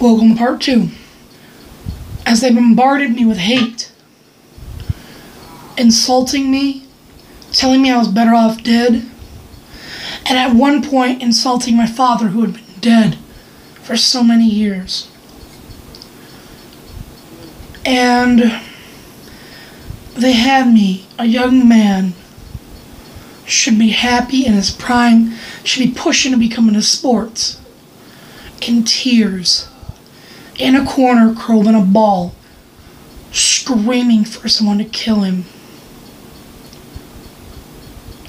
Welcome to part two. As they bombarded me with hate, insulting me, telling me I was better off dead, and at one point insulting my father who had been dead for so many years. And they had me, a young man, should be happy in his prime, should be pushing to become into sports, in tears, in a corner curled in a ball, screaming for someone to kill him.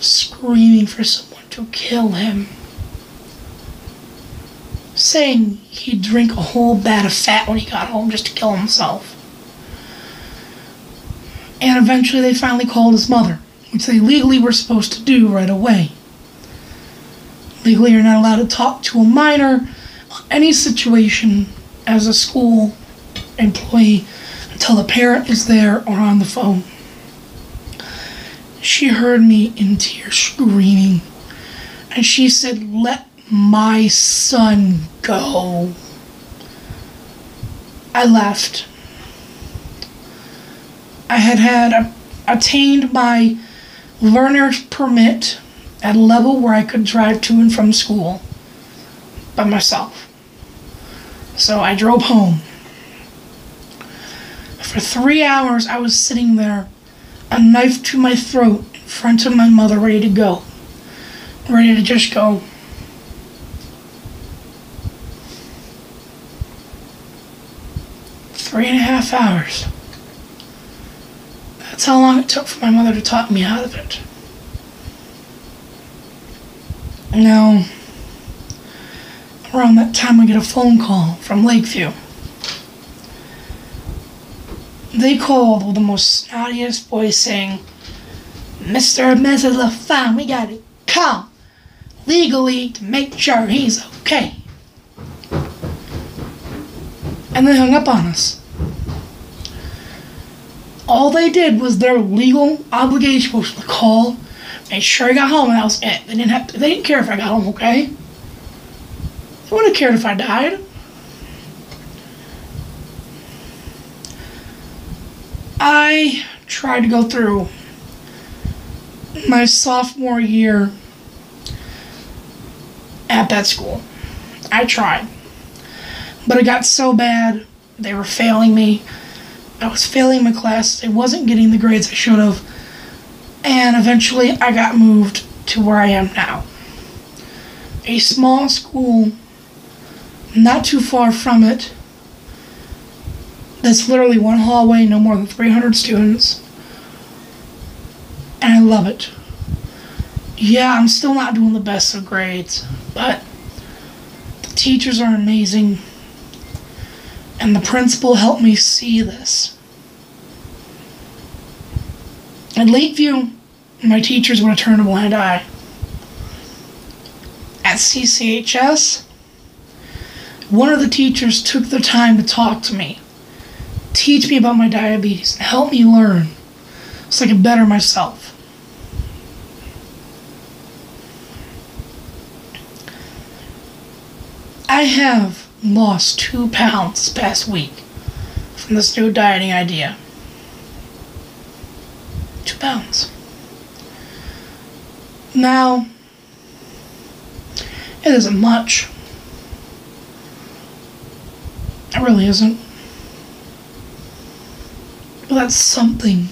Screaming for someone to kill him. Saying he'd drink a whole bat of fat when he got home just to kill himself. And eventually they finally called his mother, which they legally were supposed to do right away. Legally, you're not allowed to talk to a minor any situation as a school employee until the parent is there or on the phone. She heard me in tears screaming, and she said, Let my son go. I left. I had had a, attained my learner's permit at a level where I could drive to and from school by myself. So I drove home. For three hours, I was sitting there, a knife to my throat, in front of my mother, ready to go. Ready to just go. Three and a half hours. That's how long it took for my mother to talk me out of it. Now, around that time, I get a phone call from Lakeview. They called with the most snottiest voice saying, Mr. and Mrs. Lafon, we gotta come legally to make sure he's okay. And they hung up on us all they did was their legal obligation was to call, make sure I got home, and that was it. They didn't have to, they didn't care if I got home okay. They wouldn't cared if I died. I tried to go through my sophomore year at that school. I tried. But it got so bad, they were failing me. I was failing my class. I wasn't getting the grades I should have. And eventually I got moved to where I am now. A small school, not too far from it. That's literally one hallway, no more than 300 students. And I love it. Yeah, I'm still not doing the best of grades, but the teachers are amazing. And the principal helped me see this. At Lakeview, my teachers would have turned a blind eye. At CCHS, one of the teachers took the time to talk to me, teach me about my diabetes, help me learn so I can better myself. I have lost two pounds this past week from this new dieting idea. Two pounds. Now, it isn't much. It really isn't. But that's something.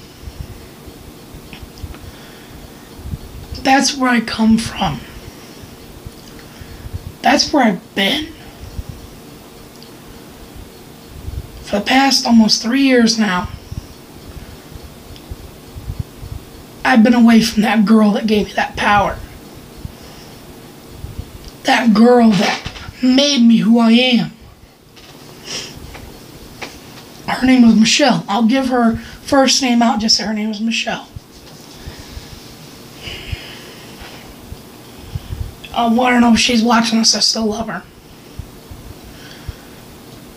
That's where I come from. That's where I've been. For the past almost three years now, I've been away from that girl that gave me that power. That girl that made me who I am. Her name was Michelle. I'll give her first name out, just say her name was Michelle. I want to know if she's watching us. I still love her.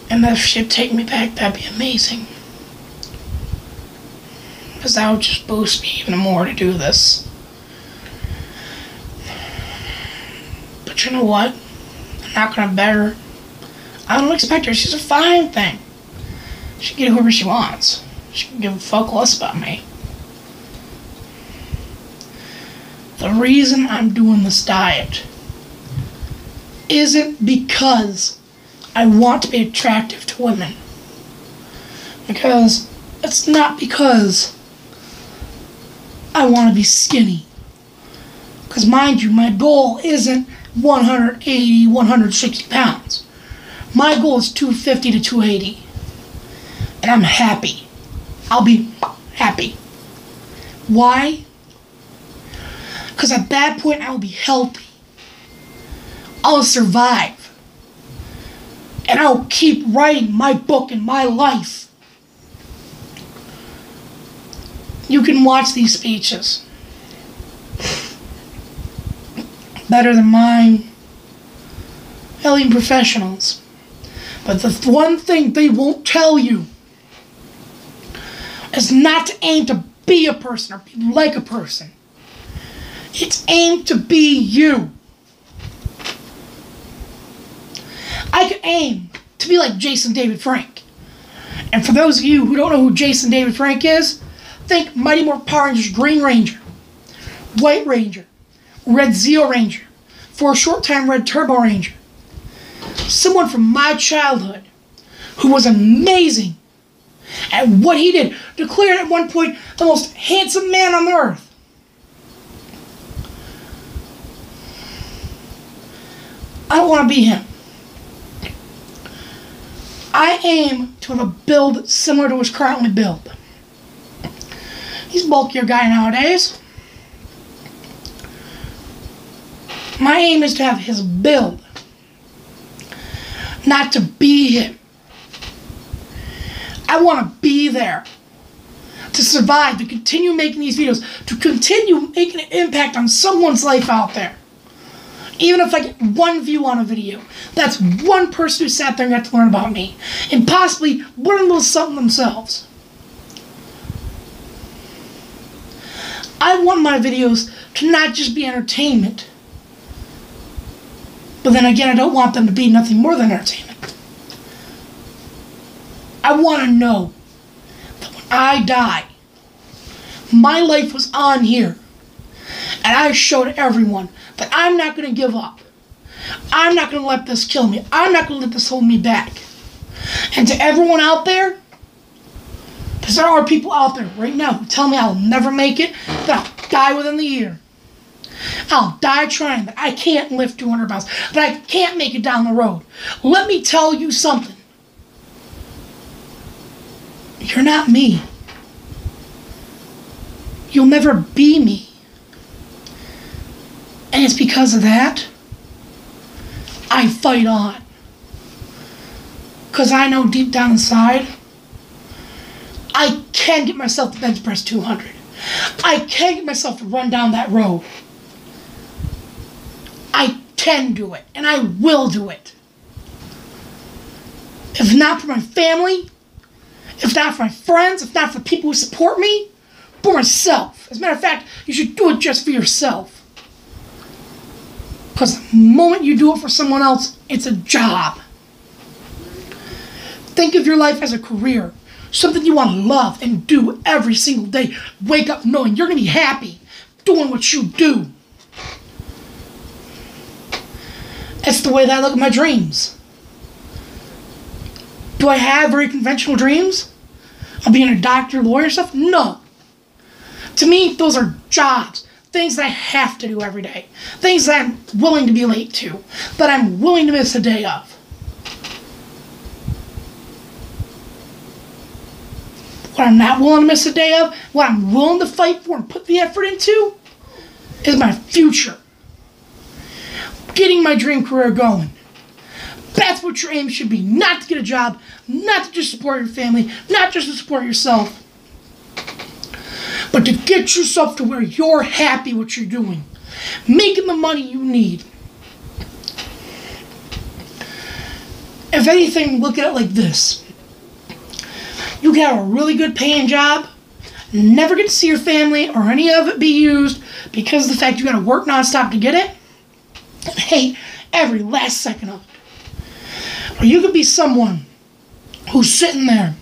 And if she'd take me back, that'd be amazing. Because that would just boost me even more to do this. But you know what? I'm not gonna better. I don't expect her. She's a fine thing. She can get whoever she wants. She can give a fuck less about me. The reason I'm doing this diet isn't because I want to be attractive to women. Because it's not because I want to be skinny. Because, mind you, my goal isn't 180, 160 pounds. My goal is 250 to 280. And I'm happy. I'll be happy. Why? Because at that point, I'll be healthy. I'll survive. And I'll keep writing my book and my life. You can watch these speeches. Better than mine. Alien professionals. But the one thing they won't tell you is not to aim to be a person or be like a person. It's aimed to be you. I could aim to be like Jason David Frank. And for those of you who don't know who Jason David Frank is, think Mighty Morphin Power Rangers Green Ranger, White Ranger, Red Zeo Ranger, for a short time Red Turbo Ranger someone from my childhood who was amazing at what he did, declared at one point the most handsome man on earth. I don't want to be him. I aim to have a build similar to his currently build. He's a bulkier guy nowadays. My aim is to have his build not to be him. I want to be there to survive, to continue making these videos, to continue making an impact on someone's life out there. Even if I get one view on a video, that's one person who sat there and got to learn about me, and possibly learn a little something themselves. I want my videos to not just be entertainment, but then again, I don't want them to be nothing more than entertainment. I want to know that when I die, my life was on here. And I showed everyone that I'm not going to give up. I'm not going to let this kill me. I'm not going to let this hold me back. And to everyone out there, because there are people out there right now who tell me I'll never make it, that I'll die within the year. I'll die trying, but I can't lift 200 pounds, but I can't make it down the road. Let me tell you something. You're not me. You'll never be me. And it's because of that I fight on. Because I know deep down inside, I can get myself to bench press 200. I can get myself to run down that road. I can do it, and I will do it. If not for my family, if not for my friends, if not for people who support me, for myself. As a matter of fact, you should do it just for yourself. Because the moment you do it for someone else, it's a job. Think of your life as a career, something you want to love and do every single day. Wake up knowing you're going to be happy doing what you do. That's the way that I look at my dreams. Do I have very conventional dreams? Of being a doctor, lawyer, stuff? No. To me, those are jobs. Things that I have to do every day. Things that I'm willing to be late to. That I'm willing to miss a day of. What I'm not willing to miss a day of, what I'm willing to fight for and put the effort into, is my future getting my dream career going. That's what your aim should be. Not to get a job, not to just support your family, not just to support yourself, but to get yourself to where you're happy with what you're doing, making the money you need. If anything, look at it like this. You have a really good paying job, never get to see your family or any of it be used because of the fact you gotta work nonstop to get it hate every last second of it. Or you could be someone who's sitting there,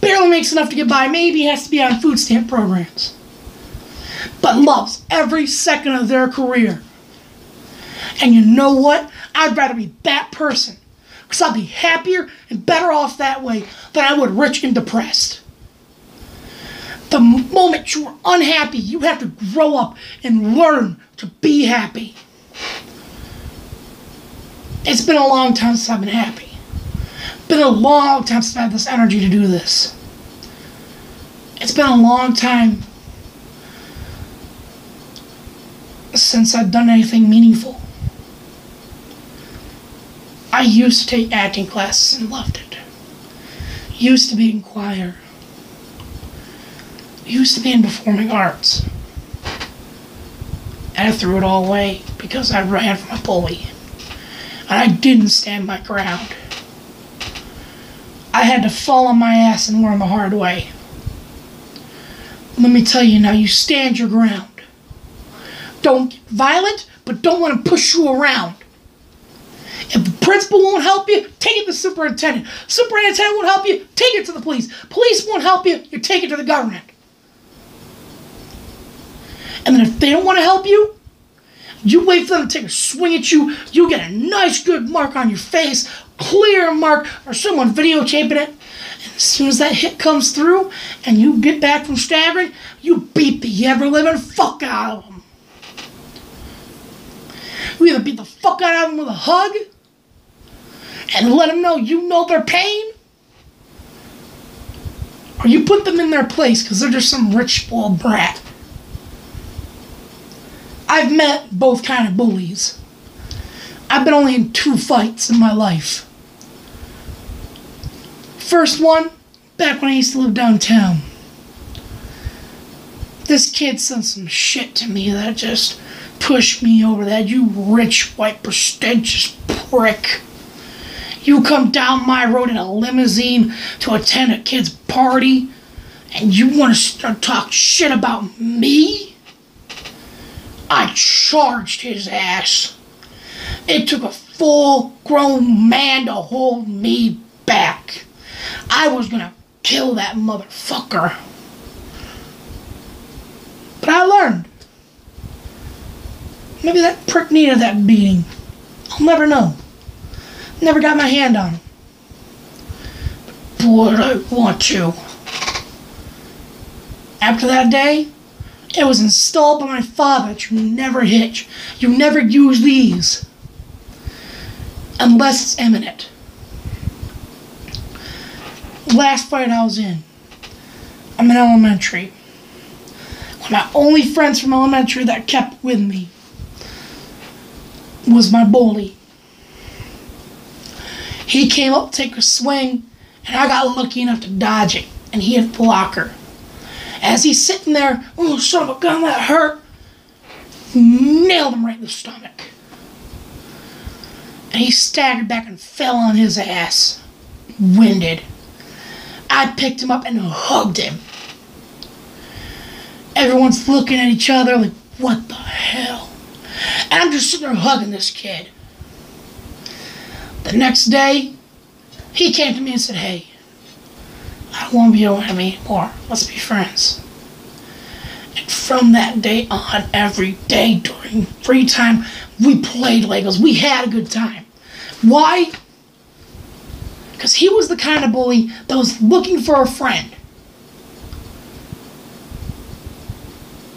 barely makes enough to get by, maybe has to be on food stamp programs, but loves every second of their career. And you know what? I'd rather be that person because I'll be happier and better off that way than I would rich and depressed. The moment you're unhappy, you have to grow up and learn to be happy. It's been a long time since I've been happy. Been a long time since I've had this energy to do this. It's been a long time since I've done anything meaningful. I used to take acting classes and loved it. Used to be in choir. Used to be in performing arts. And I threw it all away because I ran from a bully. And I didn't stand my ground. I had to fall on my ass and learn the hard way. Let me tell you now, you stand your ground. Don't get violent, but don't let them push you around. If the principal won't help you, take it to the superintendent. Superintendent won't help you, take it to the police. Police won't help you, you take it to the government. And then if they don't want to help you, you wait for them to take a swing at you. You get a nice, good mark on your face, clear mark, or someone videotaping it. And as soon as that hit comes through and you get back from staggering, you beat the ever living fuck out of them. You either beat the fuck out of them with a hug and let them know you know their pain, or you put them in their place because they're just some rich spoiled brat. I've met both kind of bullies. I've been only in two fights in my life. First one, back when I used to live downtown. This kid sent some shit to me that just pushed me over that. You rich, white, prestigious prick. You come down my road in a limousine to attend a kid's party, and you want to start talk shit about me? I charged his ass. It took a full grown man to hold me back. I was gonna kill that motherfucker. But I learned. Maybe that prick needed that beating. I'll never know. Never got my hand on him. But boy, I want to. After that day, it was installed by my father that you never hitch. You never use these. Unless it's imminent. Last fight I was in, I'm in elementary. One of my only friends from elementary that kept with me was my bully. He came up to take a swing, and I got lucky enough to dodge it, and he hit the blocker. As he's sitting there, oh, son of a gun, that hurt. Nailed him right in the stomach. And he staggered back and fell on his ass, winded. I picked him up and hugged him. Everyone's looking at each other like, what the hell? And I'm just sitting there hugging this kid. The next day, he came to me and said, hey, I don't want to be your enemy anymore. Let's be friends. And from that day on, every day during free time, we played Legos. We had a good time. Why? Because he was the kind of bully that was looking for a friend.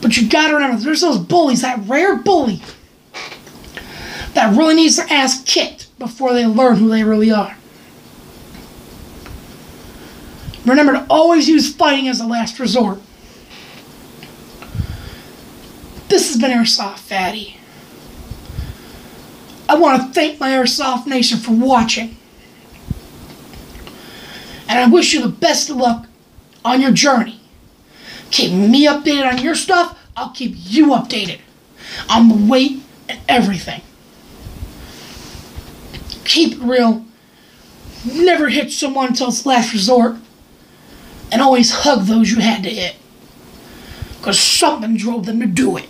But you gotta remember, there's those bullies, that rare bully, that really needs their ass kicked before they learn who they really are. Remember to always use fighting as a last resort. This has been Airsoft Fatty. I want to thank my Airsoft Nation for watching. And I wish you the best of luck on your journey. Keep me updated on your stuff, I'll keep you updated on the weight and everything. Keep it real. Never hit someone until it's last resort and always hug those you had to hit. Because something drove them to do it.